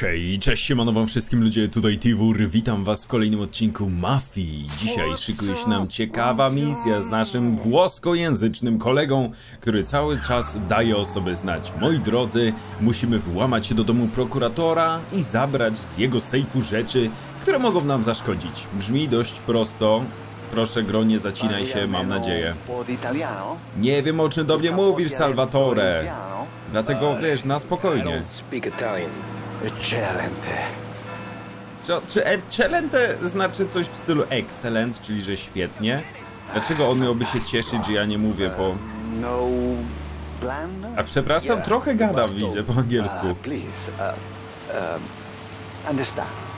Hej, cześć, siemano wam wszystkim ludzie, tutaj Tiwur, witam was w kolejnym odcinku Mafii. Dzisiaj szykuje się nam ciekawa misja z naszym włoskojęzycznym kolegą, który cały czas daje o sobie znać. Moi drodzy, musimy włamać się do domu prokuratora i zabrać z jego sejfu rzeczy, które mogą nam zaszkodzić. Brzmi dość prosto. Proszę, gro, nie zacinaj się, mam nadzieję. Nie wiem, o czym do mnie mówisz, Salvatore. Dlatego, wiesz, na spokojnie. Speak Italian. Eccellente. Czy, czy excelente znaczy coś w stylu excellent, czyli że świetnie? Dlaczego on miałby się cieszyć, że ja nie mówię po... No plan? A przepraszam, trochę gada, widzę po angielsku. Uh, please. Uh, um, understand.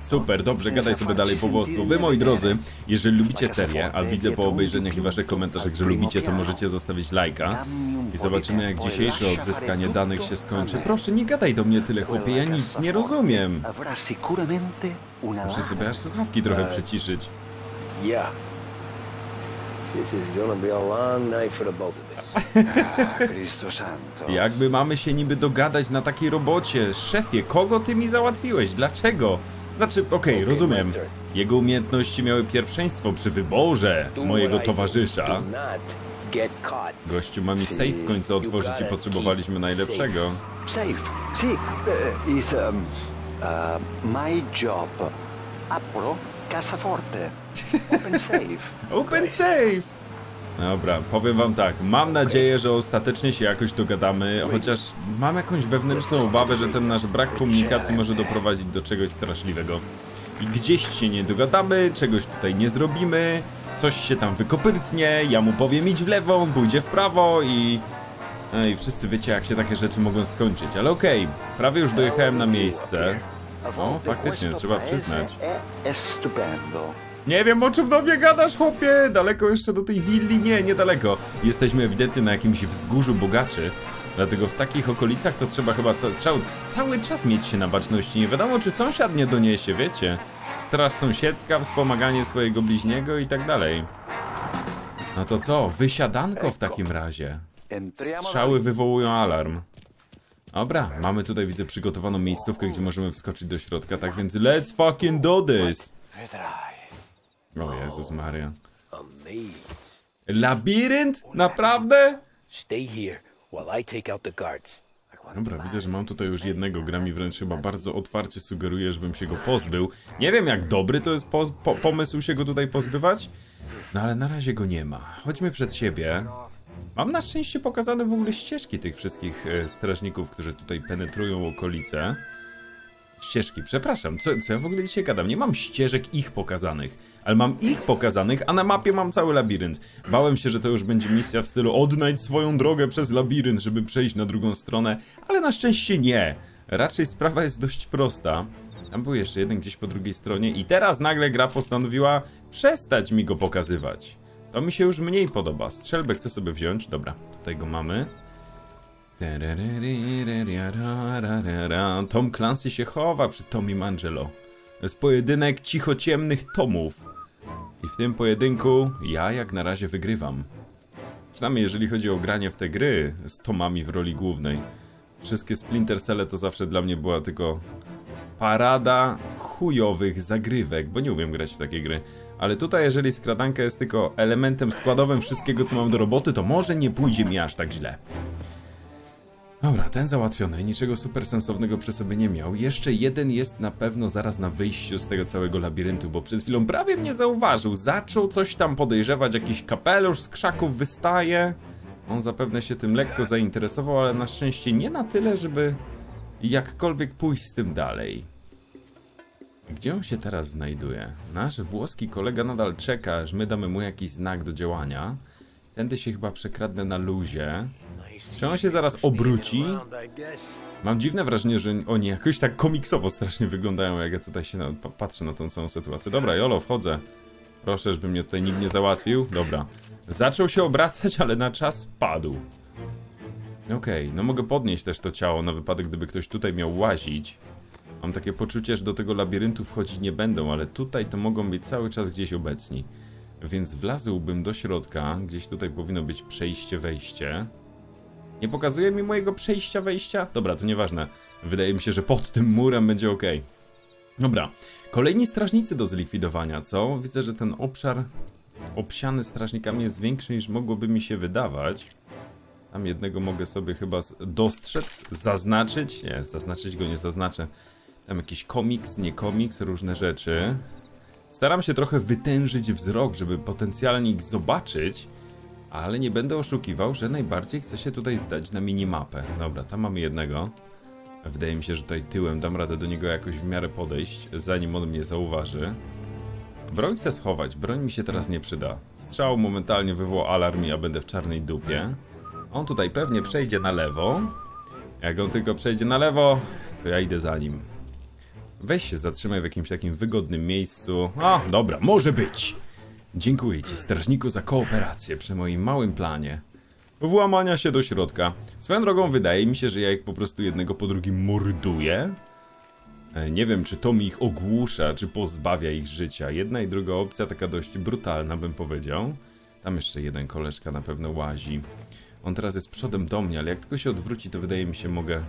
Super, dobrze, gadaj sobie dalej po włosku. Wy, moi drodzy, jeżeli lubicie serię, a widzę po obejrzeniach i waszych komentarzach, że lubicie, to możecie zostawić lajka. I zobaczymy, jak dzisiejsze odzyskanie danych się skończy. Proszę, nie gadaj do mnie tyle, chłopie, ja nic nie rozumiem. Muszę sobie aż słuchawki trochę przyciszyć. Yeah. This is gonna be a long night for the both of us. Ah, Cristo santo. Jakby mamy się niby dogadać na takiej robocie? Szefie, kogo ty mi załatwiłeś? Dlaczego? Znaczy, okej, rozumiem. Jego umiejętności miały pierwszeństwo przy wyborze Do mojego towarzysza. Gościu ma mi safe w końcu otworzyć i potrzebowaliśmy najlepszego. Safe. Sì, uh, is um, uh, my job. Apro cassaforte. Open safe. Open safe! Dobra, powiem wam tak, mam nadzieję, że ostatecznie się jakoś dogadamy, chociaż mam jakąś wewnętrzną obawę, że ten nasz brak komunikacji może doprowadzić do czegoś straszliwego. I gdzieś się nie dogadamy, czegoś tutaj nie zrobimy, coś się tam wykopytnie, ja mu powiem idź w lewo, on pójdzie w prawo i... No i wszyscy wiecie jak się takie rzeczy mogą skończyć, ale okej, prawie już dojechałem na miejsce. A O, volte faktycznie, trzeba przyznać. È stupendo. Nie wiem o czym do mnie gadasz, chłopie! Daleko jeszcze do tej willi? Nie, niedaleko. Jesteśmy ewidentnie na jakimś wzgórzu bogaczy. Dlatego w takich okolicach to trzeba chyba ca ca cały czas mieć się na baczności. Nie wiadomo, czy sąsiad nie doniesie, wiecie? Straż sąsiedzka, wspomaganie swojego bliźniego i tak dalej. No to co? Wysiadanko w takim razie. Strzały wywołują alarm. Dobra, mamy tutaj, widzę, przygotowaną miejscówkę, gdzie możemy wskoczyć do środka, tak więc let's fucking do this! O Jezus Maria. Labirynt? Naprawdę? Stay here while I take out the guards. Dobra, widzę, że mam tutaj już jednego, gra mi wręcz chyba bardzo otwarcie sugeruje, żebym się go pozbył. Nie wiem jak dobry to jest po pomysł się go tutaj pozbywać, no ale na razie go nie ma. Chodźmy przed siebie. Mam na szczęście pokazane w ogóle ścieżki tych wszystkich e, strażników, którzy tutaj penetrują okolice. Ścieżki, przepraszam, co, co ja w ogóle dzisiaj gadam? Nie mam ścieżek ich pokazanych, ale mam ich pokazanych, a na mapie mam cały labirynt. Bałem się, że to już będzie misja w stylu odnajdź swoją drogę przez labirynt, żeby przejść na drugą stronę, ale na szczęście nie. Raczej sprawa jest dość prosta. Tam był jeszcze jeden gdzieś po drugiej stronie i teraz nagle gra postanowiła przestać mi go pokazywać. To mi się już mniej podoba. Strzelbę chcę sobie wziąć. Dobra, tutaj go mamy. Tom Clancy się chowa przy Tommy Mangelo. To jest pojedynek cichociemnych Tomów. I w tym pojedynku ja jak na razie wygrywam. Przynajmniej jeżeli chodzi o granie w te gry z Tomami w roli głównej. Wszystkie Splinter Celle to zawsze dla mnie była tylko parada chujowych zagrywek, bo nie umiem grać w takie gry. Ale tutaj, jeżeli skradanka jest tylko elementem składowym wszystkiego, co mam do roboty, to może nie pójdzie mi aż tak źle. Dobra, ten załatwiony, niczego super sensownego przy sobie nie miał. Jeszcze jeden jest na pewno zaraz na wyjściu z tego całego labiryntu, bo przed chwilą prawie mnie zauważył. Zaczął coś tam podejrzewać, jakiś kapelusz z krzaków wystaje. On zapewne się tym lekko zainteresował, ale na szczęście nie na tyle, żeby jakkolwiek pójść z tym dalej. Gdzie on się teraz znajduje? Nasz włoski kolega nadal czeka, aż my damy mu jakiś znak do działania. Tędy się chyba przekradnę na luzie. Czy on się zaraz obróci? Mam dziwne wrażenie, że oni jakoś tak komiksowo strasznie wyglądają, jak ja tutaj się na, pa- patrzę na tą całą sytuację. Dobra, Jolo, wchodzę. Proszę, żeby mnie tutaj nikt nie załatwił. Dobra. Zaczął się obracać, ale na czas padł. Okej, no mogę podnieść też to ciało na wypadek, gdyby ktoś tutaj miał łazić. Mam takie poczucie, że do tego labiryntu wchodzić nie będą, ale tutaj to mogą być cały czas gdzieś obecni. Więc wlazłbym do środka, gdzieś tutaj powinno być przejście, wejście. Nie pokazuje mi mojego przejścia, wejścia? Dobra, to nieważne. Wydaje mi się, że pod tym murem będzie ok. Dobra. Kolejni strażnicy do zlikwidowania, co? Widzę, że ten obszar obsiany strażnikami jest większy niż mogłoby mi się wydawać. Tam jednego mogę sobie chyba dostrzec, zaznaczyć. Nie, zaznaczyć go nie zaznaczę. Tam jakiś komiks, nie komiks, różne rzeczy. Staram się trochę wytężyć wzrok, żeby potencjalnie ich zobaczyć, ale nie będę oszukiwał, że najbardziej chcę się tutaj zdać na minimapę. Dobra, tam mamy jednego. Wydaje mi się, że tutaj tyłem dam radę do niego jakoś w miarę podejść, zanim on mnie zauważy. Broń chcę schować, broń mi się teraz nie przyda. Strzał momentalnie wywoła alarm ja będę w czarnej dupie. On tutaj pewnie przejdzie na lewo. Jak on tylko przejdzie na lewo, to ja idę za nim. Weź się zatrzymaj w jakimś takim wygodnym miejscu. A, dobra, może być. Dziękuję ci, strażniku, za kooperację przy moim małym planie. Włamania się do środka. Swoją drogą wydaje mi się, że ja ich po prostu jednego po drugim morduję. E, Nie wiem, czy to mi ich ogłusza, czy pozbawia ich życia. Jedna i druga opcja taka dość brutalna, bym powiedział. Tam jeszcze jeden koleżka na pewno łazi. On teraz jest przodem do mnie, ale jak tylko się odwróci, to wydaje mi się, mogę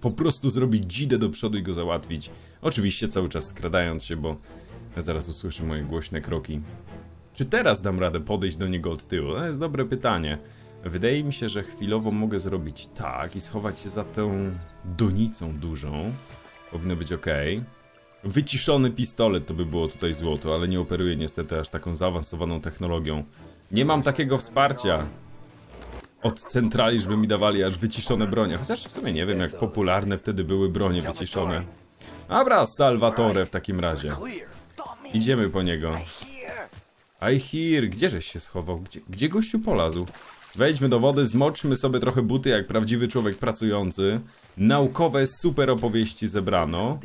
po prostu zrobić dzidę do przodu i go załatwić. Oczywiście cały czas skradając się, bo zaraz usłyszy moje głośne kroki. Czy teraz dam radę podejść do niego od tyłu? To jest dobre pytanie. Wydaje mi się, że chwilowo mogę zrobić tak i schować się za tą donicą dużą. Powinno być ok. Wyciszony pistolet to by było tutaj złoto, ale nie operuję niestety aż taką zaawansowaną technologią. Nie mam takiego wsparcia od centrali, żeby mi dawali aż wyciszone bronie. Chociaż w sumie nie wiem, jak popularne wtedy były bronie wyciszone. Dobra, Salvatore w takim razie. Idziemy po niego. I hear, gdzieżeś się schował? Gdzie, gdzie gościu polazł? Wejdźmy do wody, zmoczmy sobie trochę buty jak prawdziwy człowiek pracujący. Naukowe super opowieści zebrano.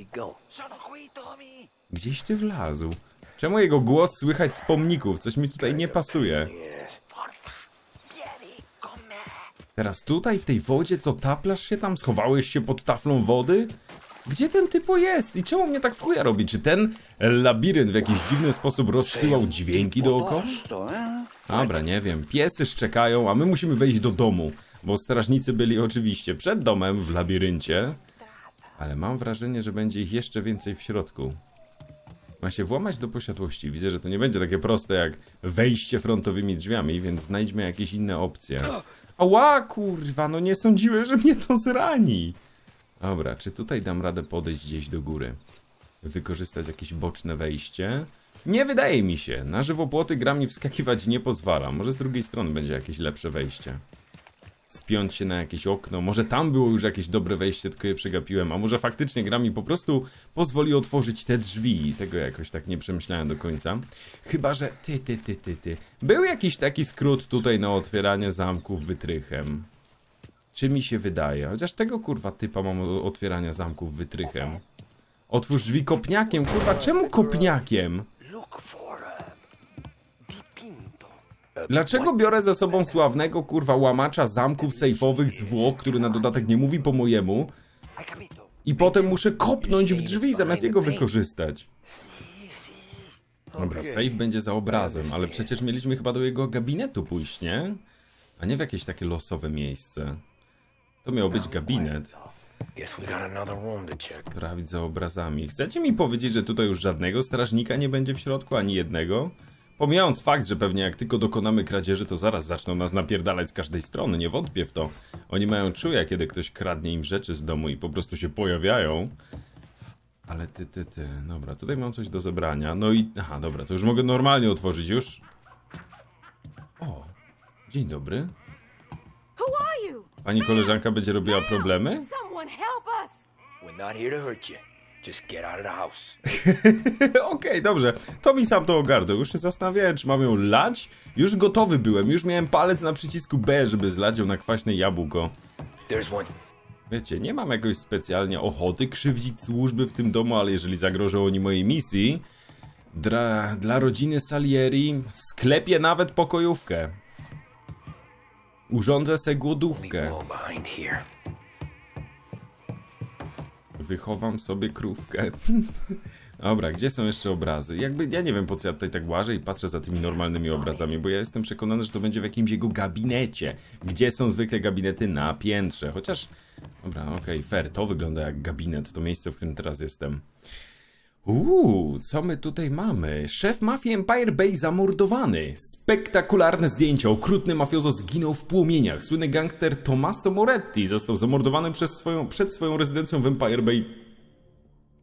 Gdzieś ty wlazł. Czemu jego głos słychać z pomników? Coś mi tutaj nie pasuje. Teraz tutaj w tej wodzie, co taplasz się tam? Schowałeś się pod taflą wody? Gdzie ten typo jest? I czemu mnie tak w chuja robi? Czy ten labirynt w jakiś dziwny sposób rozsyłał dźwięki dookoła? Eh? Dobra, nie wiem. Piesy szczekają, a my musimy wejść do domu, bo strażnicy byli oczywiście przed domem w labiryncie, ale mam wrażenie, że będzie ich jeszcze więcej w środku. Ma się włamać do posiadłości. Widzę, że to nie będzie takie proste jak wejście frontowymi drzwiami, więc znajdźmy jakieś inne opcje. Ała, kurwa, no nie sądziłem, że mnie to zrani. Dobra, czy tutaj dam radę podejść gdzieś do góry? Wykorzystać jakieś boczne wejście? Nie wydaje mi się. Na żywopłoty gra mi wskakiwać nie pozwala. Może z drugiej strony będzie jakieś lepsze wejście. Spiąć się na jakieś okno. Może tam było już jakieś dobre wejście, tylko je przegapiłem. A może faktycznie gra mi po prostu pozwoli otworzyć te drzwi. Tego jakoś tak nie przemyślałem do końca. Chyba, że ty, ty, ty, ty, ty. Był jakiś taki skrót tutaj na otwieranie zamków wytrychem. Czy mi się wydaje? Chociaż tego kurwa typa mam otwierania zamków wytrychem. Otwórz drzwi kopniakiem, kurwa, czemu kopniakiem? Dlaczego biorę ze sobą sławnego kurwa łamacza zamków sejfowych z Włoch, który na dodatek nie mówi po mojemu i potem muszę kopnąć w drzwi zamiast jego wykorzystać? Dobra, safe będzie za obrazem, ale przecież mieliśmy chyba do jego gabinetu pójść, nie? A nie w jakieś takie losowe miejsce. To miał być gabinet. Prawić za obrazami. Chcecie mi powiedzieć, że tutaj już żadnego strażnika nie będzie w środku, ani jednego? Pomijając fakt, że pewnie jak tylko dokonamy kradzieży, to zaraz zaczną nas napierdalać z każdej strony, nie wątpię w to. Oni mają czuja, kiedy ktoś kradnie im rzeczy z domu i po prostu się pojawiają. Ale ty, ty, ty, dobra, tutaj mam coś do zebrania. No i, aha, dobra, to już mogę normalnie otworzyć już. O, dzień dobry. Who are you? Pani koleżanka będzie robiła problemy? Someone help us! We're not here to hurt you. Just get out of the house. Okej, dobrze. To mi sam to ogarnął. Już się zastanawiałem, czy mam ją lać. Już gotowy byłem. Już miałem palec na przycisku B, żeby zlać ją na kwaśne jabłko. There's one. Wiecie, nie mam jakoś specjalnie ochoty krzywdzić służby w tym domu, ale jeżeli zagrożą oni mojej misji, dla, dla rodziny Salieri sklepię nawet pokojówkę. Urządzę se głodówkę. them all behind here. Wychowam sobie krówkę. Dobra, gdzie są jeszcze obrazy? Jakby, ja nie wiem po co ja tutaj tak łażę i patrzę za tymi normalnymi obrazami, bo ja jestem przekonany, że to będzie w jakimś jego gabinecie. Gdzie są zwykle gabinety? Na piętrze. Chociaż, dobra, okej, fair, to wygląda jak gabinet, to miejsce, w którym teraz jestem. Uuu, co my tutaj mamy? Szef mafii Empire Bay zamordowany. Spektakularne zdjęcia. Okrutny mafiozo zginął w płomieniach. Słynny gangster Tommaso Moretti został zamordowany przez swoją, przed swoją rezydencją w Empire Bay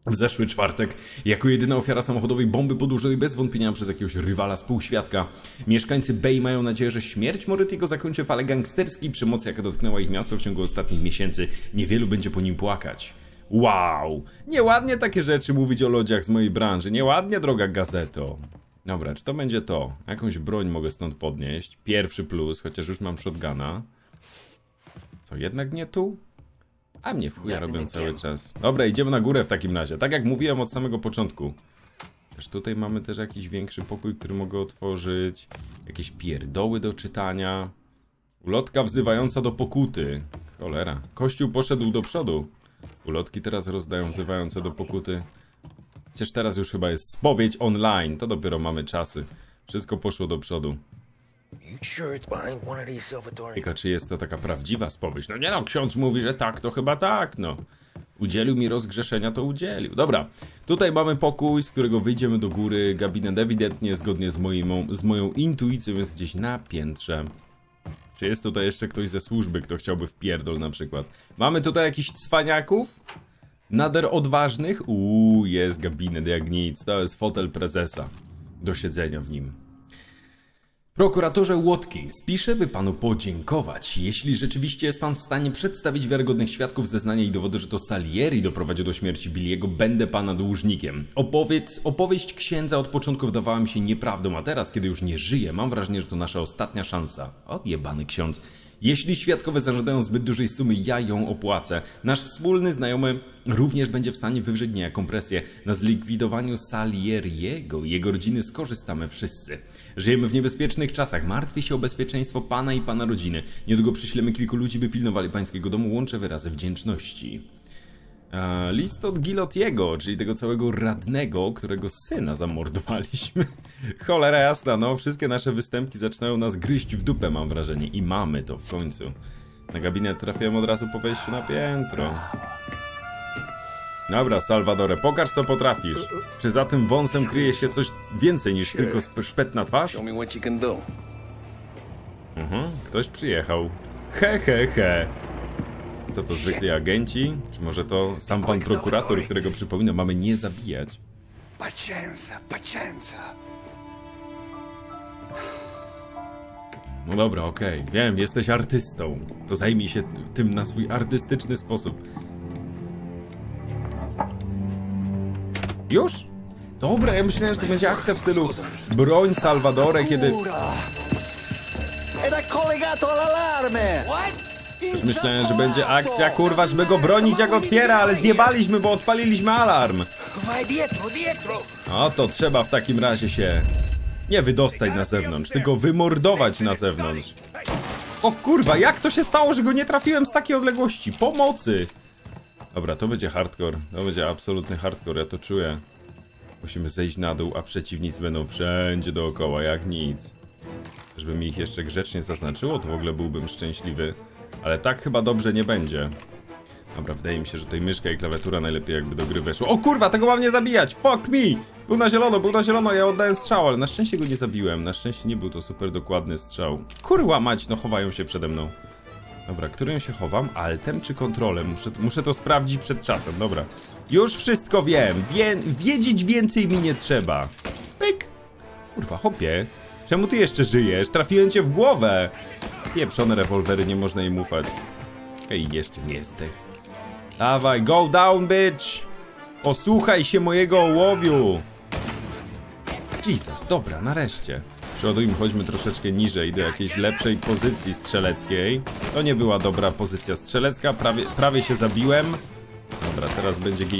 w zeszły czwartek, jako jedyna ofiara samochodowej bomby podłożonej bez wątpienia przez jakiegoś rywala spółświadka. Mieszkańcy Bay mają nadzieję, że śmierć Morettiego zakończy falę gangsterskiej przemocy, jaka dotknęła ich miasto w ciągu ostatnich miesięcy. Niewielu będzie po nim płakać. Wow! Nieładnie takie rzeczy mówić o lodziach z mojej branży. Nieładnie, droga gazeto. Dobra, czy to będzie to? Jakąś broń mogę stąd podnieść. Pierwszy plus, chociaż już mam shotguna. Co, jednak nie tu? A mnie w chuja robią cały czas. Dobra, idziemy na górę w takim razie. Tak jak mówiłem od samego początku. Też tutaj mamy też jakiś większy pokój, który mogę otworzyć. Jakieś pierdoły do czytania. Ulotka wzywająca do pokuty. Cholera. Kościół poszedł do przodu. Ulotki teraz rozdają wzywające do pokuty. Przecież teraz już chyba jest spowiedź online. To dopiero mamy czasy. Wszystko poszło do przodu. Ciekawe, czy jest to taka prawdziwa spowiedź. No nie no, ksiądz mówi, że tak, to chyba tak, no. Udzielił mi rozgrzeszenia, to udzielił. Dobra, tutaj mamy pokój, z którego wyjdziemy do góry. Gabinet ewidentnie, zgodnie z, moim, z moją intuicją, jest gdzieś na piętrze. Czy jest tutaj jeszcze ktoś ze służby, kto chciałby wpierdol na przykład? Mamy tutaj jakichś cwaniaków? Nader odważnych? Uuu, jest gabinet jak nic. To jest fotel prezesa. Do siedzenia w nim. Prokuratorze Watkins, piszę, by panu podziękować. Jeśli rzeczywiście jest pan w stanie przedstawić wiarygodnych świadków, zeznania i dowody, że to Salieri doprowadził do śmierci Billiego, będę pana dłużnikiem. Opowiedz, opowieść księdza od początku wydawała mi się nieprawdą, a teraz, kiedy już nie żyje, mam wrażenie, że to nasza ostatnia szansa. Odjebany ksiądz. Jeśli świadkowie zażądają zbyt dużej sumy, ja ją opłacę. Nasz wspólny znajomy również będzie w stanie wywrzeć niejaką presję. Na zlikwidowaniu Salieriego i jego rodziny skorzystamy wszyscy. Żyjemy w niebezpiecznych czasach. Martwię się o bezpieczeństwo pana i pana rodziny. Niedługo przyślemy kilku ludzi, by pilnowali pańskiego domu. Łączę wyrazy wdzięczności. E, List od Gilotiego, czyli tego całego radnego, którego syna zamordowaliśmy. Cholera jasna, no, wszystkie nasze występki zaczynają nas gryźć w dupę, mam wrażenie. I mamy to w końcu. Na gabinet trafiłem od razu po wejściu na piętro. Dobra, Salvadore, pokaż co potrafisz. Czy za tym wąsem kryje się coś więcej niż tylko szpet na twarz? Mhm, ktoś przyjechał. He, he, he. Co to, zwykli agenci? Czy może to sam pan prokurator, którego przypomina, mamy nie zabijać? Pacienza, pacienza. No dobra, okej, wiem, jesteś artystą. To zajmij się tym na swój artystyczny sposób. Już? Dobra, ja myślałem, że to będzie akcja w stylu broń Salvadore, kiedy... Era collegato all'allarme! Już myślałem, że będzie akcja, kurwa, żeby go bronić jak otwiera, ale zjebaliśmy, bo odpaliliśmy alarm. Dietro! No to trzeba w takim razie się nie wydostać na zewnątrz, tylko wymordować na zewnątrz. O kurwa, jak to się stało, że go nie trafiłem z takiej odległości? Pomocy! Dobra, to będzie hardcore. To będzie absolutny hardcore, ja to czuję. Musimy zejść na dół, a przeciwnicy będą wszędzie dookoła, jak nic. Żeby mi ich jeszcze grzecznie zaznaczyło, to w ogóle byłbym szczęśliwy. Ale tak chyba dobrze nie będzie. Dobra, wydaje mi się, że tutaj myszka i klawiatura najlepiej jakby do gry weszło. O kurwa, tego mam nie zabijać! Fuck me! Był na zielono, był na zielono, ja oddałem strzał, ale na szczęście go nie zabiłem. Na szczęście nie był to super dokładny strzał. Kurwa mać, no chowają się przede mną. Dobra, którym się chowam? Altem czy kontrolem? Muszę, muszę to sprawdzić przed czasem, dobra. Już wszystko wiem, Wie, wiedzieć więcej mi nie trzeba. Pyk! Kurwa, hopie. Czemu ty jeszcze żyjesz? Trafiłem cię w głowę! Pieprzone rewolwery, nie można im ufać. Ej, jeszcze nie zdech. Dawaj, go down, bitch! Posłuchaj się mojego ołowiu! Jesus, dobra, nareszcie. Przeładujmy, chodźmy troszeczkę niżej, do jakiejś lepszej pozycji strzeleckiej. To nie była dobra pozycja strzelecka, prawie, prawie się zabiłem. Dobra, teraz będzie ty.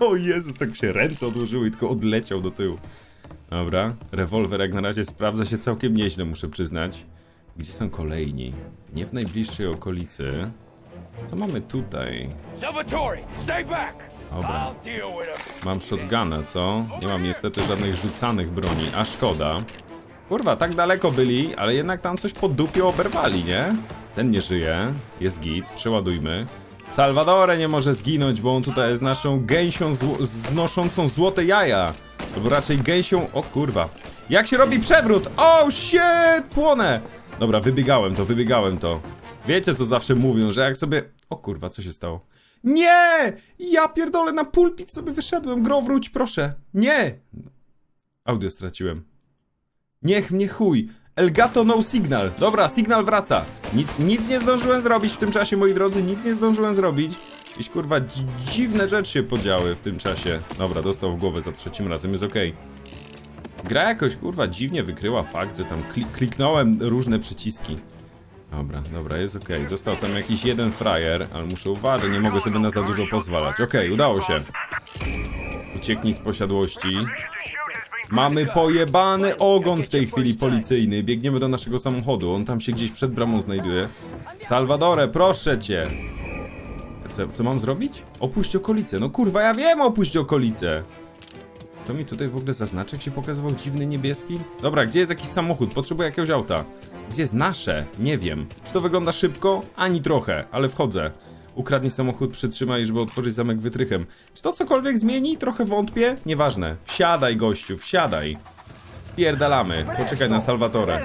O Jezus, tak się ręce odłożyły i tylko odleciał do tyłu. Dobra, rewolwer jak na razie sprawdza się całkiem nieźle, muszę przyznać. Gdzie są kolejni? Nie w najbliższej okolicy. Co mamy tutaj? Dobra. Mam shotguna, co? Nie mam niestety żadnych rzucanych broni, a szkoda. Kurwa, tak daleko byli, ale jednak tam coś pod dupie oberwali, nie? Ten nie żyje, jest git, przeładujmy. Salvadore nie może zginąć, bo on tutaj jest naszą gęsią zło znoszącą złote jaja. Albo raczej gęsią... O kurwa. Jak się robi przewrót? O, shit! Płonę! Dobra, wybiegałem to, wybiegałem to. Wiecie, co zawsze mówią, że jak sobie... O kurwa, co się stało? Nie! Ja pierdolę, na pulpit sobie wyszedłem. Gro, wróć, proszę. Nie! Audio straciłem. Niech mnie chuj. Elgato no signal. Dobra, signal wraca. Nic, nic nie zdążyłem zrobić w tym czasie, moi drodzy. Nic nie zdążyłem zrobić. Jakieś kurwa dzi- dziwne rzeczy się podziały w tym czasie. Dobra, dostał w głowę za trzecim razem, jest okej. Gra jakoś kurwa dziwnie wykryła fakt, że tam kli kliknąłem różne przyciski. Dobra, dobra, jest okej. Został tam jakiś jeden frajer, ale muszę uważać, nie mogę sobie na za dużo pozwalać. Okej, udało się. Ucieknij z posiadłości. Mamy pojebany ogon w tej chwili policyjny. Biegniemy do naszego samochodu. On tam się gdzieś przed bramą znajduje. Salvadore, proszę cię. Co, co mam zrobić? Opuść okolice. No kurwa, ja wiem, opuść okolice. Co mi tutaj w ogóle za znaczek się pokazywał dziwny niebieski? Dobra, gdzie jest jakiś samochód? Potrzebuję jakiegoś auta. Gdzie jest nasze? Nie wiem. Czy to wygląda szybko? Ani trochę, ale wchodzę. Ukradnij samochód, przytrzymaj, żeby otworzyć zamek wytrychem. Czy to cokolwiek zmieni? Trochę wątpię. Nieważne. Wsiadaj, gościu, wsiadaj. Spierdalamy. Poczekaj na Salvatore.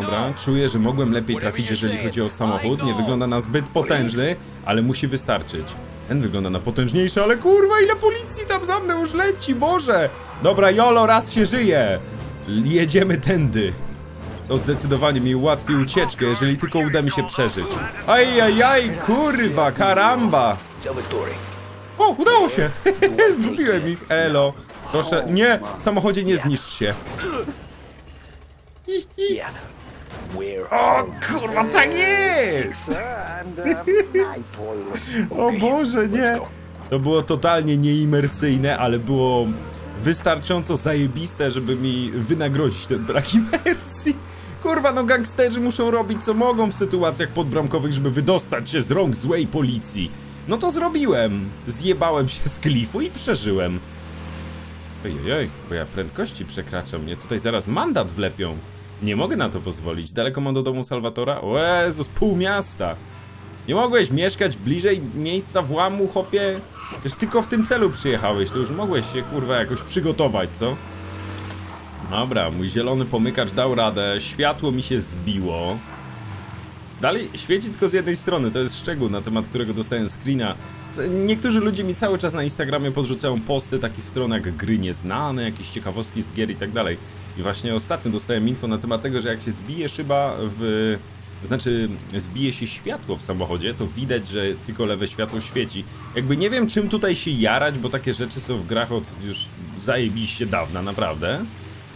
Dobra, czuję, że mogłem lepiej trafić, jeżeli chodzi o samochód. Nie wygląda na zbyt potężny, ale musi wystarczyć. Ten wygląda na potężniejszy, ale kurwa, ile policji tam za mną już leci, Boże! Dobra, Jolo, raz się żyje! Jedziemy tędy. To zdecydowanie mi ułatwi ucieczkę, jeżeli tylko uda mi się przeżyć. Ajajaj, kurwa, karamba! O, udało się! Zgubiłem ich, elo. Proszę, nie, samochodzie nie zniszcz się. I, i. O kurwa, tak jest! O Boże, nie! To było totalnie nieimersyjne, ale było wystarczająco zajebiste, żeby mi wynagrodzić ten brak imersji. Kurwa, no gangsterzy muszą robić co mogą w sytuacjach podbramkowych, żeby wydostać się z rąk złej policji. No to zrobiłem. Zjebałem się z klifu i przeżyłem. Ojej, bo ja prędkości przekraczam. Mnie tutaj zaraz mandat wlepią. Nie mogę na to pozwolić. Daleko mam do domu Salwatora? O Jezus, pół miasta. Nie mogłeś mieszkać bliżej miejsca włamu, chopie? Przecież tylko w tym celu przyjechałeś, to już mogłeś się, kurwa, jakoś przygotować, co? Dobra, mój zielony pomykacz dał radę, światło mi się zbiło. Dalej świeci tylko z jednej strony, to jest szczegół, na temat którego dostałem screena. Niektórzy ludzie mi cały czas na Instagramie podrzucają posty takich stron jak gry nieznane, jakieś ciekawostki z gier i tak dalej. I właśnie ostatnio dostałem info na temat tego, że jak się zbije szyba w... Znaczy, zbije się światło w samochodzie, to widać, że tylko lewe światło świeci. Jakby nie wiem, czym tutaj się jarać, bo takie rzeczy są w grach od już zajebiście dawna, naprawdę.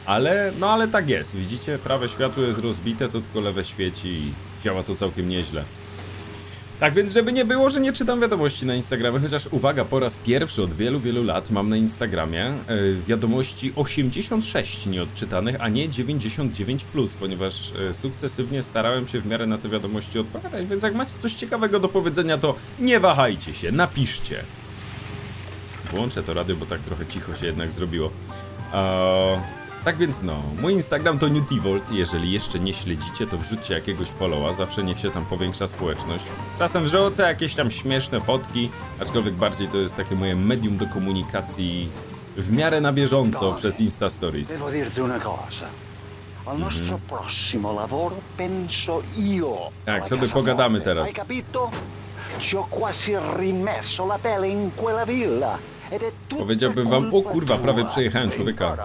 Ale, no ale tak jest, widzicie? Prawe światło jest rozbite, to tylko lewe świeci działa to całkiem nieźle. Tak więc, żeby nie było, że nie czytam wiadomości na Instagramie, chociaż uwaga, po raz pierwszy od wielu, wielu lat mam na Instagramie e, wiadomości 86 nieodczytanych, a nie 99+, plus, ponieważ e, sukcesywnie starałem się w miarę na te wiadomości odpowiadać, więc jak macie coś ciekawego do powiedzenia, to nie wahajcie się, napiszcie. Włączę to radio, bo tak trochę cicho się jednak zrobiło. Eee, tak więc no, mój Instagram to Newtivolt. Jeżeli jeszcze nie śledzicie, to wrzućcie jakiegoś followa, zawsze niech się tam powiększa społeczność. Czasem wrzucę jakieś tam śmieszne fotki, aczkolwiek bardziej to jest takie moje medium do komunikacji w miarę na bieżąco przez Insta Stories. Devo dirti una cosa. Al nostro prossimo lavoro penso io. Tak, sobie pogadamy teraz. Hai capito? Ci ho quasi rimesso la pelle in quella villa. Powiedziałbym wam, o kurwa, prawie przejechałem człowieka.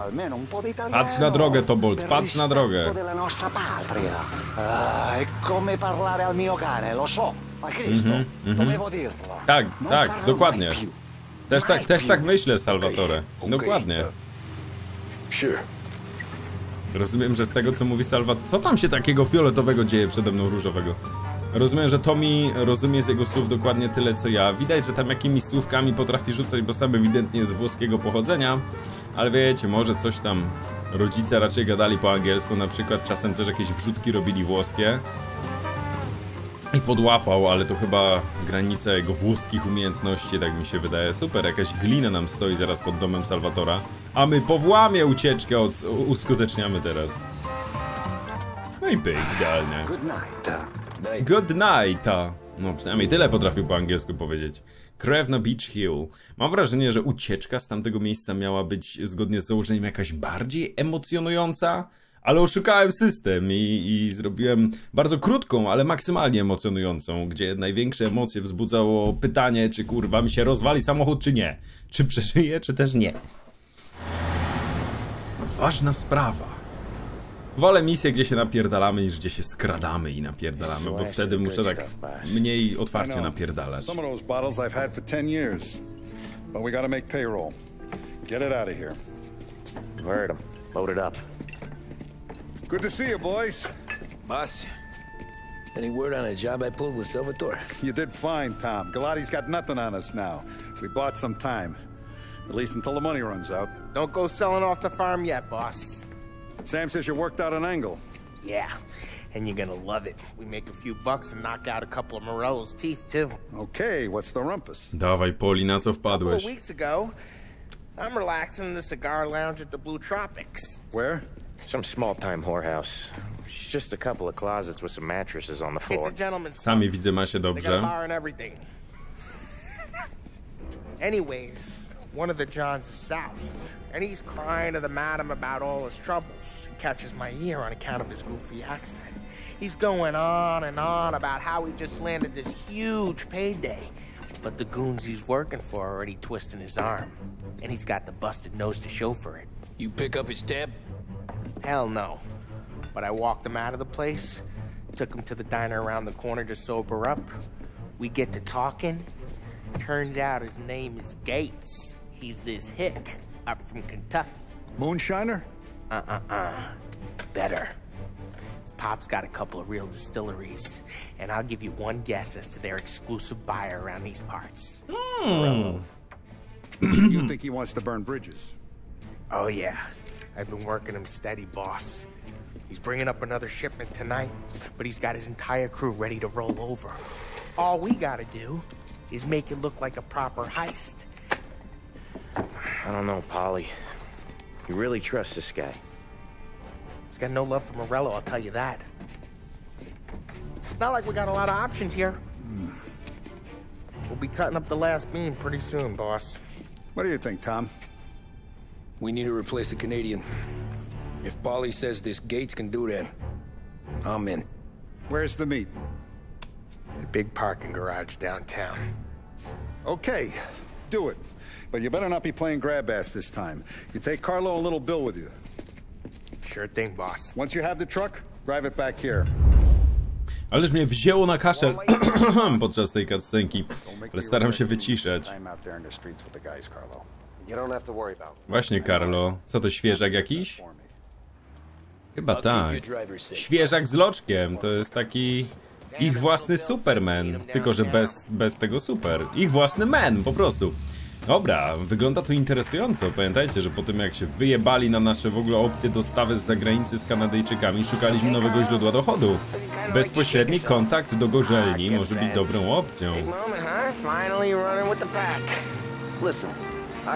Patrz na drogę, Tobolt, per patrz na drogę. dirlo. Mhm, Tak, tak, dokładnie. Też tak, też tak myślę, Salvatore. Dokładnie. Rozumiem, że z tego co mówi Salwa... Co tam się takiego fioletowego dzieje przede mną różowego? Rozumiem, że Tommy rozumie z jego słów dokładnie tyle co ja. Widać, że tam jakimiś słówkami potrafi rzucać, bo sam ewidentnie jest włoskiego pochodzenia. Ale wiecie, może coś tam... Rodzice raczej gadali po angielsku na przykład, czasem też jakieś wrzutki robili włoskie. i podłapał, ale to chyba granica jego włoskich umiejętności, tak mi się wydaje. Super, jakaś glina nam stoi zaraz pod domem Salwatora, a my po włamie ucieczkę od, uskuteczniamy teraz. No i pyk, idealnie. Good night. uh, Good night! a. No przynajmniej tyle potrafił po angielsku powiedzieć. Krew na Beach Hill. Mam wrażenie, że ucieczka z tamtego miejsca miała być zgodnie z założeniem jakaś bardziej emocjonująca, ale oszukałem system i, i zrobiłem bardzo krótką, ale maksymalnie emocjonującą, gdzie największe emocje wzbudzało pytanie, czy kurwa mi się rozwali samochód, czy nie. Czy przeżyje, czy też nie. Ważna sprawa. Wolę misję, gdzie się napierdalamy, niż gdzie się skradamy i napierdalamy, bo wtedy muszę tak mniej otwarcie napierdalać. Some of those bottles I've had for 10 years. But we gotta make payroll. Get it out of here. Heard him. Load it up. Good to see you, boys. Boss, any word on a job I pulled with Salvatore? You did fine, Tom. Galati's got nothing on us now. We bought some time. At least until the money runs out. Don't go selling off the farm yet, boss. Sam says you worked out an angle. Yeah, and you're gonna love it. We make a few bucks and knock out a couple of Morello's teeth, too. Okay, what's the rumpus? Dawaj, Poli, na co A couple of weeks ago, I'm relaxing in the cigar lounge at the Blue Tropics. Where? Some small-time whorehouse. It's just a couple of closets with some mattresses on the floor. It's floor. a gentleman's Sami club. widzę ma się dobrze. They got a bar and everything. Anyways, one of the Johns is south, and he's crying to the madam about all his troubles. He catches my ear on account of his goofy accent. He's going on and on about how he just landed this huge payday, but the goons he's working for are already twisting his arm, and he's got the busted nose to show for it. You pick up his tab? Hell no. But I walked him out of the place, took him to the diner around the corner to sober up. We get to talking. Turns out his name is Gates. He's this hick up from Kentucky. Moonshiner? Uh-uh-uh. Better. His pop's got a couple of real distilleries, and I'll give you one guess as to their exclusive buyer around these parts. Hmm. you think he wants to burn bridges? Oh, yeah. I've been working him steady, boss. He's bringing up another shipment tonight, but he's got his entire crew ready to roll over. All we gotta do is make it look like a proper heist. I don't know, Polly. You really trust this guy? He's got no love for Morello, I'll tell you that. Not like we got a lot of options here. We'll be cutting up the last beam pretty soon, boss. What do you think, Tom? We need to replace the Canadian. If Polly says this Gates can do that, I'm in. Where's the meat? The big parking garage downtown. Okay, do it. But you better not be playing grab ass this time. You take Carlo and little Bill with you. Sure thing, boss. Once you have the truck, drive it back here. Ależ mnie wzięło na kaszel podczas tej cutscenki, ale staram się wyciszać. Właśnie, Carlo. Co to, świeżak jakiś? Chyba tak. Świeżak z loczkiem. To jest taki... Ich własny Superman. Tylko, że bez, bez tego super. Ich własny man, po prostu. Dobra, wygląda to interesująco. Pamiętajcie, że po tym jak się wyjebali na nasze w ogóle opcje dostawy z zagranicy z Kanadyjczykami, szukaliśmy nowego źródła dochodu. Bezpośredni kontakt do gorzelni może być dobrą opcją. Big moment, huh? Finally running with the pack. Listen,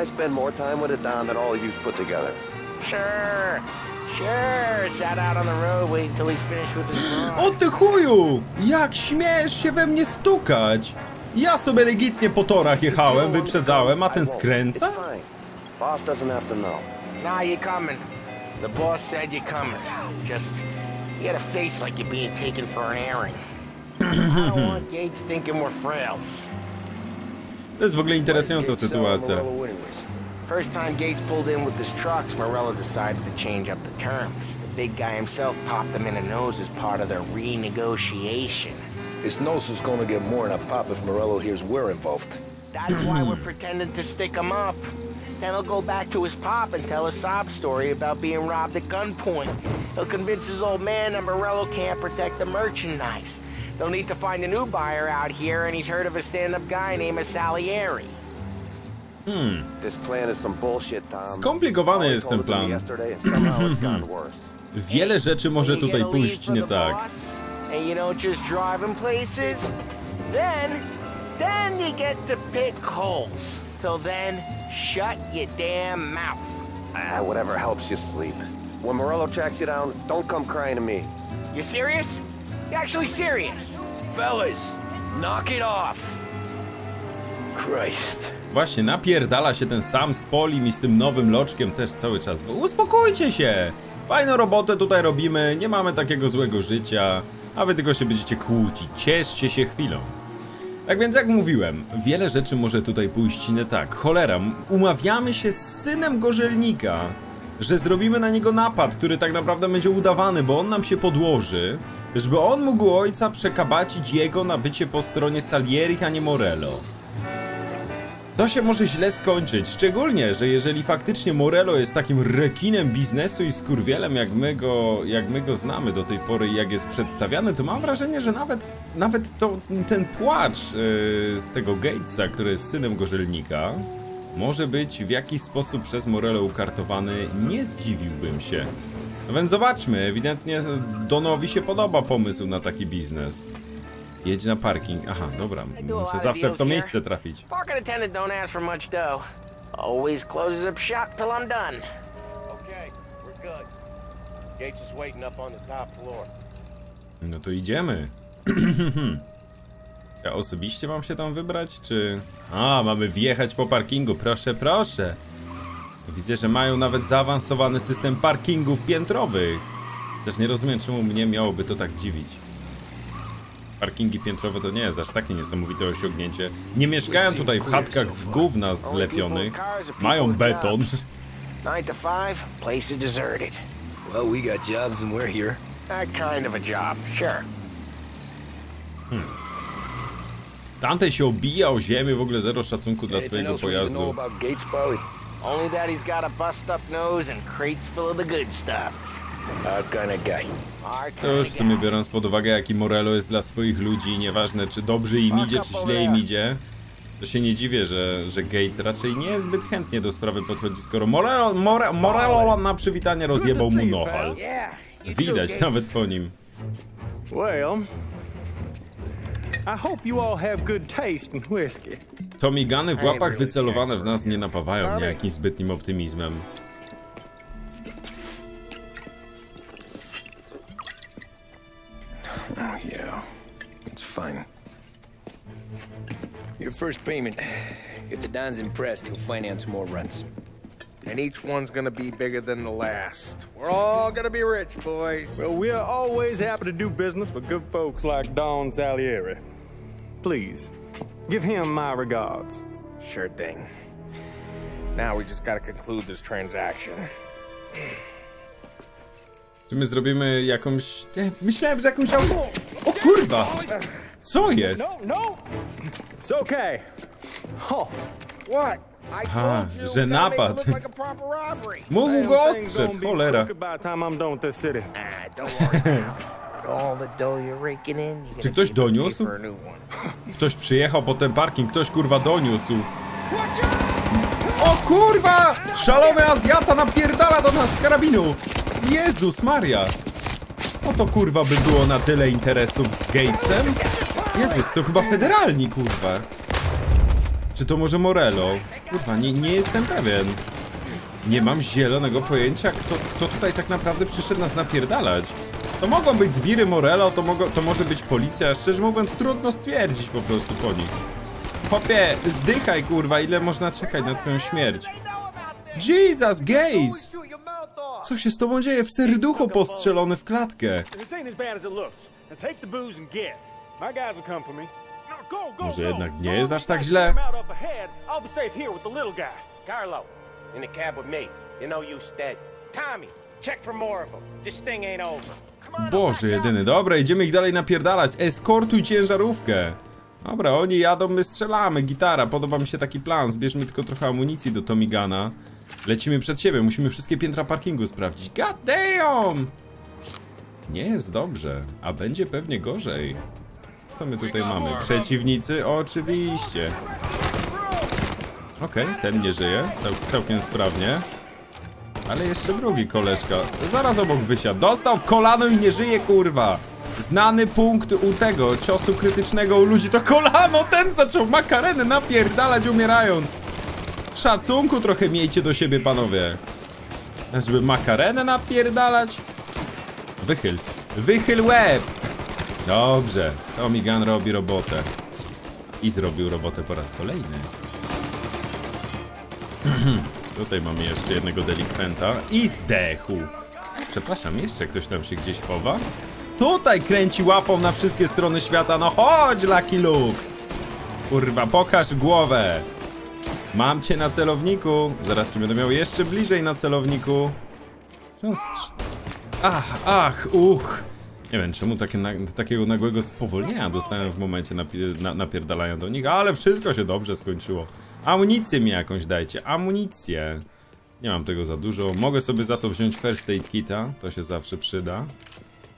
I spend more time with a Don than all of you've put together. Sure. Sure. Sat out on the road waiting till he's finished with his run. O ty chuju! Jak śmiesz się we mnie stukać? Ja sobie legitnie po torach jechałem, wyprzedzałem, a ten skręca? It's fine. Boss doesn't have to know. Nah, you coming. The boss said you coming. Just, you got a face like you're being taken for an airing. I don't want Gates thinking we're frails. To jest w ogóle interesująca sytuacja. First time Gates pulled in with his trucks, Morello decided to change up the terms. The big guy himself popped him in the nose as part of their renegotiation. His nose is gonna get more than a pop if Morello hears we're involved. That's why we're pretending to stick him up. Then he'll go back to his pop and tell a sob story about being robbed at gunpoint. He'll convince his old man that Morello can't protect the merchandise. They'll need to find a new buyer out here, and he's heard of a stand-up guy named Salieri. Hmm. This plan is some bullshit, Tom. Skomplikowany Polly jest ten told it to me plan. yesterday, and somehow it's gone worse. Wiele rzeczy może You tutaj pójść nie the tak. Boss? and you don't just drive them places, then, then you get to pick holes. Till then, shut your damn mouth. Ah, whatever helps you sleep. When Morello tracks you down, don't come crying to me. You serious? You actually serious? Fellas, knock it off. Christ. Właśnie, napierdala się ten sam z Polim i z tym nowym loczkiem też cały czas. Uspokójcie się! Fajną robotę tutaj robimy, nie mamy takiego złego życia, a wy tylko się będziecie kłócić. Cieszcie się chwilą. Tak więc jak mówiłem, wiele rzeczy może tutaj pójść nie tak. Cholera, umawiamy się z synem Gorzelnika, że zrobimy na niego napad, który tak naprawdę będzie udawany, bo on nam się podłoży, żeby on mógł ojca przekabacić jego na bycie po stronie Salieri, a nie Morello. To się może źle skończyć, szczególnie, że jeżeli faktycznie Morello jest takim rekinem biznesu i skurwielem, jak my go, jak my go znamy do tej pory i jak jest przedstawiany, to mam wrażenie, że nawet, nawet to, ten płacz yy, tego Gatesa, który jest synem Gorzelnika, może być w jakiś sposób przez Morello ukartowany, nie zdziwiłbym się. No więc zobaczmy, ewidentnie Donowi się podoba pomysł na taki biznes. Jedź na parking. Aha, dobra, muszę zawsze w to miejsce trafić. Parking attendant don't ask for much dough. Always closes up shop till I'm done. Okay, we're good. Gates is waiting up on the top floor. No to idziemy. Ja osobiście mam się tam wybrać, czy... A, mamy wjechać po parkingu, proszę, proszę. Widzę, że mają nawet zaawansowany system parkingów piętrowych. Też nie rozumiem, czemu mnie miałoby to tak dziwić. Parkingi piętrowe to nie jest aż takie niesamowite osiągnięcie. Nie mieszkają tutaj w chatkach z gówna zlepionych. Mają beton. Nine to five, place is deserted. Well, we got jobs and we're here. That kind of a job, sure. Tamten się obija o ziemię, w ogóle zero szacunku dla swojego pojazdu. about Gates, Polly? Only that he's got a bust up nose and crates full of the good stuff. To już w sumie biorąc pod uwagę jaki Morello jest dla swoich ludzi, nieważne czy dobrze im idzie, czy źle im idzie, to się nie dziwię, że, że Gate raczej niezbyt chętnie do sprawy podchodzi, skoro Morello, More, Morello na przywitanie rozjebał mu nohal. Widać nawet po nim. Tomigany w łapach wycelowane w nas nie napawają mnie jakimś zbytnim optymizmem. First payment. If the Don's impressed, he'll finance more runs. And each one's gonna be bigger than the last. We're all gonna be rich, boys. Well, we are always happy to do business with good folks like Don Salieri. Please, give him my regards. Sure thing. Now we just gotta conclude this transaction. Czy my zrobimy jakąś... Nie, myślałem, że jakąś... auto- O kurwa! Co jest? No, no! It's okay. Oh, What? I Aha, told you że napad. look like a proper robbery. Mógł go ostrzec, cholera. Czy ktoś doniósł? Ktoś przyjechał po ten parking, ktoś kurwa doniósł. O kurwa! Szalony Azjata napierdala do nas z karabinu! Jezus Maria! Oto kurwa by było na tyle interesów z Gatesem? Jezus, to chyba federalni kurwa. Czy to może Morello? Kurwa, nie, nie jestem pewien. Nie mam zielonego pojęcia, kto, kto tutaj tak naprawdę przyszedł nas napierdalać. To mogą być zbiry Morello, to, mogą, to może być policja, szczerze mówiąc trudno stwierdzić po prostu po nich. Hopie, zdychaj kurwa, ile można czekać na twoją śmierć. Jesus, Gates! Co się z tobą dzieje? W serducho postrzelony w klatkę. This Może jednak nie jest aż tak źle. Carlo, in the cab with me. You know you. Tommy, check for more of them. This thing ain't over. Boże jedyny, dobra, idziemy ich dalej napierdalać. Eskortuj ciężarówkę. Dobra, oni jadą, my strzelamy, gitara, podoba mi się taki plan. Zbierzmy tylko trochę amunicji do Tomigana. Lecimy przed siebie, musimy wszystkie piętra parkingu sprawdzić. God damn! Nie jest dobrze, a będzie pewnie gorzej. Co my tutaj mamy? Przeciwnicy? Oczywiście. Okej, ten nie żyje, Cał całkiem sprawnie. Ale jeszcze drugi koleżka. Zaraz obok wysiadł. Dostał w kolano i nie żyje, kurwa. Znany punkt u tego ciosu krytycznego u ludzi to kolano. Ten zaczął makarenę napierdalać umierając. Szacunku trochę miejcie do siebie, panowie. Żeby makarenę napierdalać? Wychyl. Wychyl łeb. Dobrze. Tommy Gun robi robotę. I zrobił robotę po raz kolejny. Tutaj mamy jeszcze jednego delikwenta. I zdechł. Przepraszam, jeszcze ktoś tam się gdzieś chowa? Tutaj kręci łapą na wszystkie strony świata. No chodź, Lucky Luke. Kurwa, pokaż głowę. Mam cię na celowniku. Zaraz cię będę miał jeszcze bliżej na celowniku. Ach, ach, uch. Nie wiem, czemu takie na, takiego nagłego spowolnienia dostałem w momencie napi- na, napierdalania do nich, ale wszystko się dobrze skończyło. Amunicję mi jakąś dajcie, amunicję. Nie mam tego za dużo. Mogę sobie za to wziąć first aid kita, to się zawsze przyda.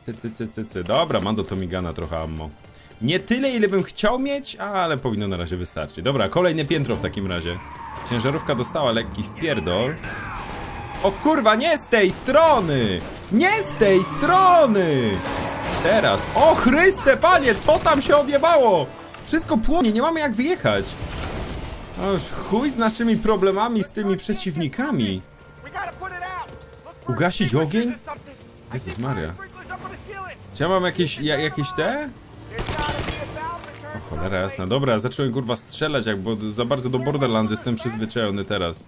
Cy, cy, cy, cy, cy. Dobra, mam do Tomigana trochę ammo. Nie tyle, ile bym chciał mieć, ale powinno na razie wystarczyć. Dobra, kolejne piętro w takim razie. Ciężarówka dostała lekki wpierdol. O kurwa, nie z tej strony! Nie z tej strony! Teraz. O Chryste, panie, co tam się odjebało? Wszystko płonie, nie mamy jak wyjechać. Oż chuj z naszymi problemami, z tymi przeciwnikami. Ugasić ogień? Jezus Maria. Czy ja mam jakieś, ja, jakieś te? O cholera jasna. Dobra, zacząłem kurwa strzelać, jak, bo za bardzo do Borderlands jestem przyzwyczajony teraz.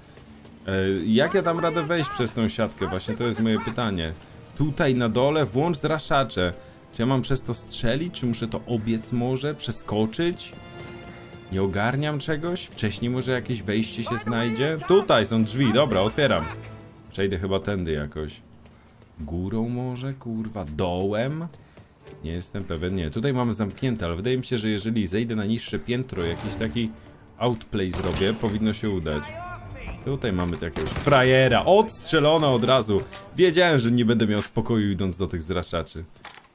E, jak ja dam radę wejść przez tą siatkę? Właśnie to jest moje pytanie. Tutaj na dole włącz zraszacze. Czy ja mam przez to strzelić? Czy muszę to obiec może? Przeskoczyć? Nie ogarniam czegoś? Wcześniej może jakieś wejście się znajdzie? Tutaj są drzwi, dobra, otwieram. Przejdę chyba tędy jakoś. Górą może? Kurwa, dołem? Nie jestem pewien, nie. Tutaj mamy zamknięte, ale wydaje mi się, że jeżeli zejdę na niższe piętro, jakiś taki outplay zrobię, powinno się udać. Tutaj mamy jakiegoś frajera, odstrzelona od razu. Wiedziałem, że nie będę miał spokoju idąc do tych zraszaczy.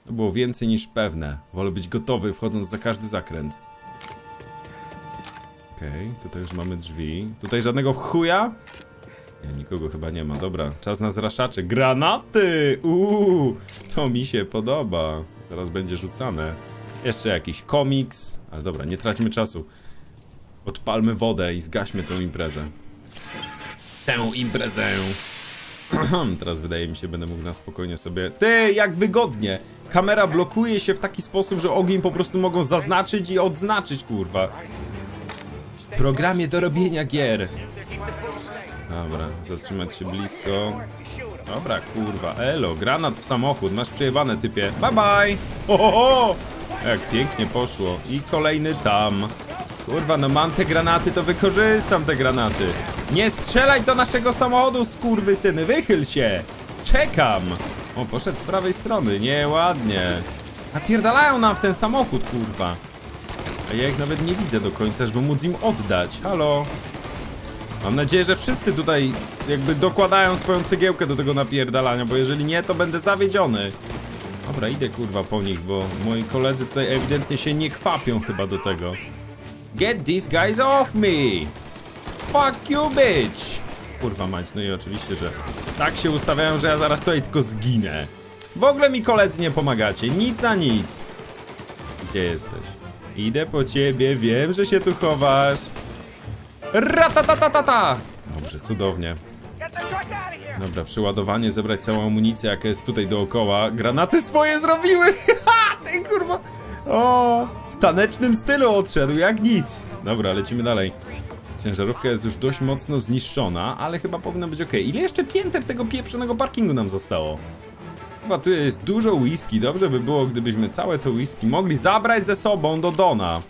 To było więcej niż pewne. Wolę być gotowy wchodząc za każdy zakręt. Okej, okay, tutaj już mamy drzwi. Tutaj żadnego chuja? Nie, nikogo chyba nie ma. Dobra, czas na zraszacze. Granaty! Uuu, to mi się podoba. Zaraz będzie rzucane. Jeszcze jakiś komiks. Ale dobra, nie traćmy czasu. Odpalmy wodę i zgaśmy tę imprezę. Tę imprezę. Teraz wydaje mi się, będę mógł na spokojnie sobie... Ty, jak wygodnie! Kamera blokuje się w taki sposób, że ogień po prostu mogą zaznaczyć i odznaczyć, kurwa. W programie do robienia gier. Dobra, zatrzymać się blisko. Dobra, kurwa. Elo, granat w samochód. Masz przejebane, typie. Bye bye! Ho, ho, ho! Jak pięknie poszło. I kolejny tam. Kurwa, no mam te granaty, to wykorzystam te granaty. Nie strzelaj do naszego samochodu, skurwysyny. Wychyl się! Czekam! O, poszedł z prawej strony. Nieładnie. Napierdalają nam w ten samochód, kurwa. A ja ich nawet nie widzę do końca, żeby móc im oddać. Halo? Mam nadzieję, że wszyscy tutaj jakby dokładają swoją cegiełkę do tego napierdalania, bo jeżeli nie, to będę zawiedziony. Dobra, idę kurwa po nich, bo moi koledzy tutaj ewidentnie się nie kwapią chyba do tego. Get these guys off me! Fuck you, bitch! Kurwa mać, no i oczywiście, że tak się ustawiają, że ja zaraz tutaj tylko zginę. W ogóle mi koledzy nie pomagacie, nic a nic. Gdzie jesteś? Idę po ciebie, wiem, że się tu chowasz. Ratatatatata! Dobrze, cudownie. Dobra, przeładowanie, zebrać całą amunicję, jaka jest tutaj dookoła. Granaty swoje zrobiły! Ha! Ty kurwa! O! W tanecznym stylu odszedł, jak nic. Dobra, lecimy dalej. Ciężarówka jest już dość mocno zniszczona, ale chyba powinno być ok. Ile jeszcze pięter tego pieprzonego parkingu nam zostało? Chyba tu jest dużo whisky. Dobrze by było, gdybyśmy całe to whisky mogli zabrać ze sobą do Dona.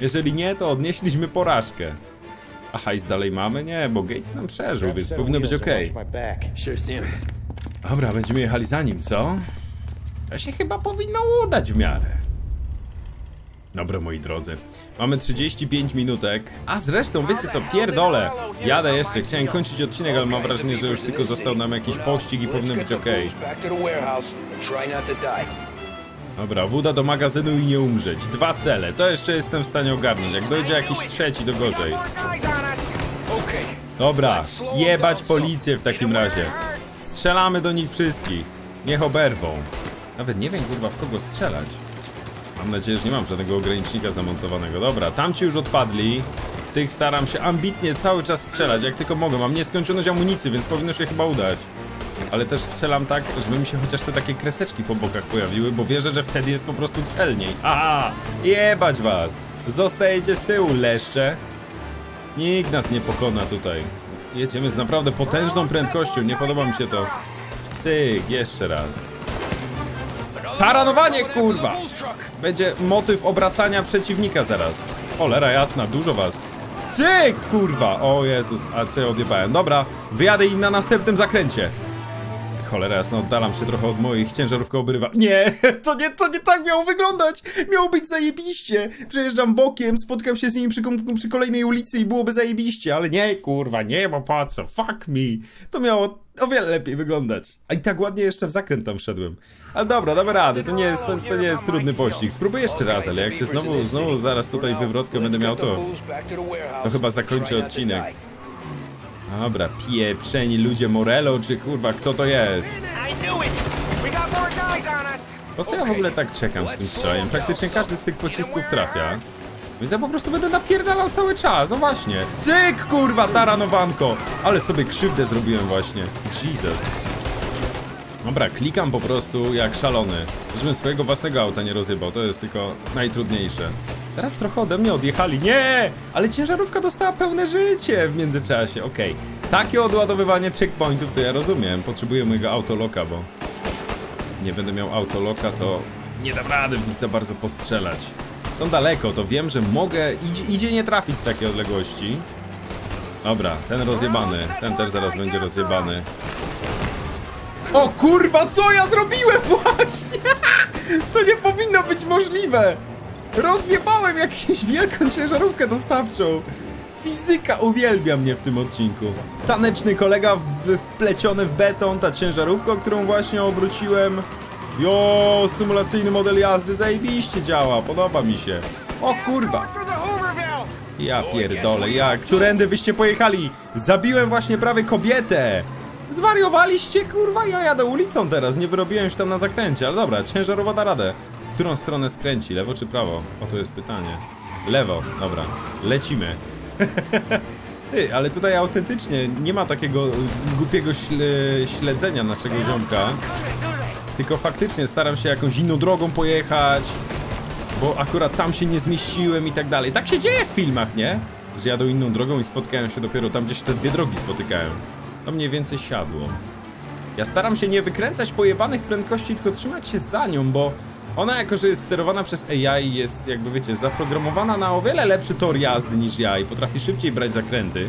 Jeżeli nie, to odnieśliśmy porażkę. A hajs dalej mamy? Nie, bo Gates nam przeżył, więc powinno być ok. Dobra, będziemy jechali za nim, co? To się chyba powinno udać w miarę. Dobra, moi drodzy. Mamy 35 minutek. A zresztą, wiecie co, pierdolę. Jadę jeszcze, chciałem kończyć odcinek, ale mam wrażenie, że już tylko został nam jakiś pościg i powinno być ok. Dobra, woda do magazynu i nie umrzeć. Dwa cele, to jeszcze jestem w stanie ogarnąć. Jak dojdzie jakiś trzeci, to gorzej. Dobra, jebać policję w takim razie. Strzelamy do nich wszystkich. Niech oberwą. Nawet nie wiem, kurwa, w kogo strzelać. Mam nadzieję, że nie mam żadnego ogranicznika zamontowanego. Dobra, tamci już odpadli. Tych staram się ambitnie cały czas strzelać, jak tylko mogę. Mam nieskończoność amunicji, więc powinno się chyba udać. Ale też strzelam tak, żeby mi się chociaż te takie kreseczki po bokach pojawiły, bo wierzę, że wtedy jest po prostu celniej. A, jebać was! Zostajecie z tyłu, leszcze. Nikt nas nie pokona tutaj. Jedziemy z naprawdę potężną prędkością, nie podoba mi się to. Cyk, jeszcze raz. Taranowanie, kurwa! Będzie motyw obracania przeciwnika zaraz. Cholera jasna, dużo was. Cyk, kurwa! O Jezus, a co ja odjebałem? Dobra, wyjadę im na następnym zakręcie. Cholera jasna, oddalam się trochę od moich, ciężarówka obrywa. Nie, to nie, to nie tak miało wyglądać! Miało być zajebiście! Przejeżdżam bokiem, spotkam się z nimi przy, przy kolejnej ulicy i byłoby zajebiście, ale nie, kurwa, nie, bo po co? Fuck me! To miało o wiele lepiej wyglądać. A i tak ładnie jeszcze w zakręt tam wszedłem. Ale dobra, damy radę, to nie jest, to, to nie jest trudny pościg. Spróbuję jeszcze raz, ale jak się znowu, znowu zaraz tutaj wywrotkę będę miał, to, to chyba zakończę odcinek. Dobra, pieprzeni ludzie Morello, czy kurwa, kto to jest? Po co ja w ogóle tak czekam z tym strzałem? Praktycznie każdy z tych pocisków trafia. Więc ja po prostu będę napierdalał cały czas, no właśnie. Cyk, kurwa, taranowanko! Ale sobie krzywdę zrobiłem właśnie. Jesus. Dobra, klikam po prostu jak szalony. Żebym swojego własnego auta nie rozjebał, to jest tylko najtrudniejsze. Teraz trochę ode mnie odjechali. Nie! Ale ciężarówka dostała pełne życie w międzyczasie. Okej. Okay. Takie odładowywanie checkpointów to ja rozumiem. Potrzebuję mojego autoloka, bo... Nie będę miał autoloka, to nie dam rady w nich za bardzo postrzelać. Są daleko, to wiem, że mogę... Idzie, idzie nie trafić z takiej odległości. Dobra, ten rozjebany. Ten też zaraz będzie rozjebany. O kurwa, co ja zrobiłem właśnie? To nie powinno być możliwe. Rozjebałem jakąś wielką ciężarówkę dostawczą. Fizyka uwielbia mnie w tym odcinku. Taneczny kolega wpleciony w beton, ta ciężarówka, którą właśnie obróciłem. Jo, symulacyjny model jazdy zajebiście działa, podoba mi się. O kurwa. Ja pierdolę, jak? Którędy wyście pojechali? Zabiłem właśnie prawie kobietę. Zwariowaliście, kurwa? Ja jadę ulicą teraz, nie wyrobiłem się tam na zakręcie, ale dobra, ciężarowa da radę. W którą stronę skręci, lewo czy prawo? O, to jest pytanie. Lewo, dobra, lecimy. Ty, ale tutaj autentycznie nie ma takiego głupiego śledzenia naszego ziomka. Tylko faktycznie staram się jakąś inną drogą pojechać, bo akurat tam się nie zmieściłem i tak dalej. Tak się dzieje w filmach, nie? Że jadą inną drogą i spotkają się dopiero tam, gdzie się te dwie drogi spotykają. To mniej więcej siadło. Ja staram się nie wykręcać pojebanych prędkości, tylko trzymać się za nią, bo ona jako, że jest sterowana przez AI jest jakby wiecie, zaprogramowana na o wiele lepszy tor jazdy niż ja i potrafi szybciej brać zakręty.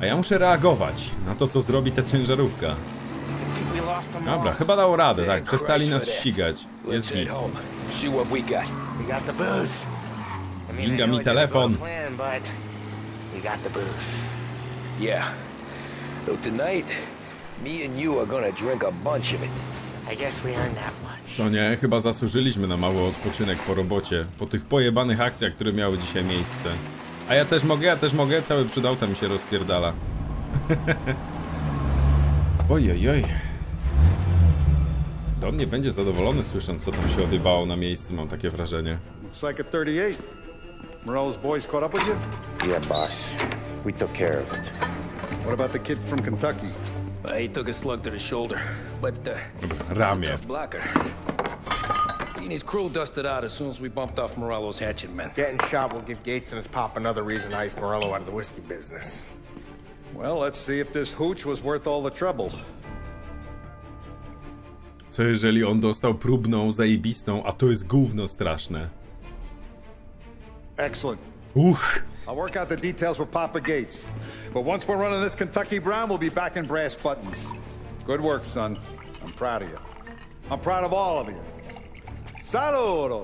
A ja muszę reagować na to, co zrobi ta ciężarówka. Dobra, chyba dało radę, tak, przestali nas ścigać. Jest git. Pinga mi telefon. Yeah. So tonight, me and you are gonna drink a bunch of it. I guess we earned that much. Co nie, chyba zasłużyliśmy na mały odpoczynek po robocie, po tych pojebanych akcjach, które miały dzisiaj miejsce. A ja też mogę, ja też mogę, cały przydałta mi się rozpierdala. Ojej, oj. Don nie będzie zadowolony słysząc, co tam się odbywało na miejscu, mam takie wrażenie. Looks like a 38. Morello's boys caught up with you? Yeah, boss. We took care of it. What about the kid from Kentucky? Uh, he took a slug to the shoulder, but uh, Ramię. tough blocker. He and his crew dusted out as soon as we bumped off Morello's hatchet men. Getting shot will give Gates and his pop another reason to ice Morello out of the whiskey business. Well, let's see if this hooch was worth all the trouble. Co jeżeli on dostał próbną, zajebistą, a to jest gówno straszne? Excellent. Uch! I'll work out the details with Papa Gates. But once we're running this Kentucky Brown, we'll be back in brass buttons. Good work, son. I'm proud of you. I'm proud of all of you. Saludo!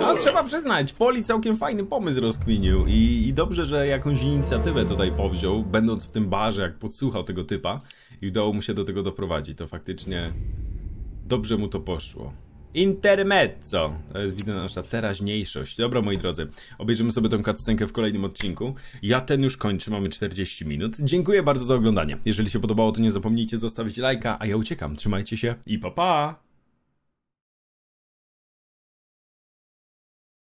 No trzeba przyznać, Poli całkiem fajny pomysł rozkminił i, i dobrze, że jakąś inicjatywę tutaj powziął, będąc w tym barze, jak podsłuchał tego typa i udało mu się do tego doprowadzić. To faktycznie dobrze mu to poszło. Intermezzo. To jest widzę nasza teraźniejszość. Dobra, moi drodzy, obejrzymy sobie tą cutscenkę w kolejnym odcinku. Ja ten już kończę, mamy 40 minut. Dziękuję bardzo za oglądanie. Jeżeli się podobało, to nie zapomnijcie zostawić lajka, a ja uciekam. Trzymajcie się i pa pa!